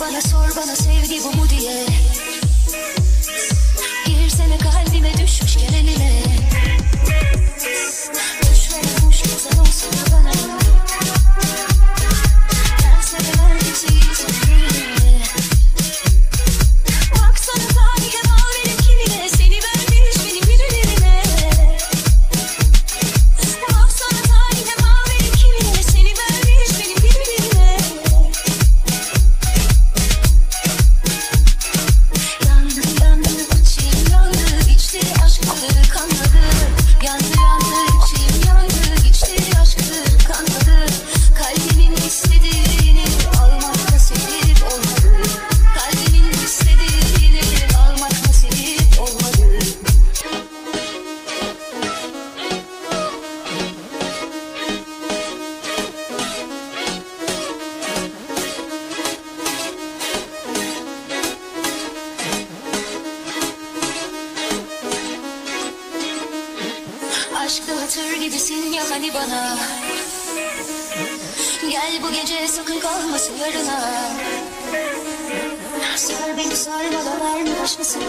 bana sor bana sevdi bu mu diye. aşkta hatır gibisin ya hani bana Gel bu gece sakın kalmasın yarına Sar beni sarmadan vermiş misin?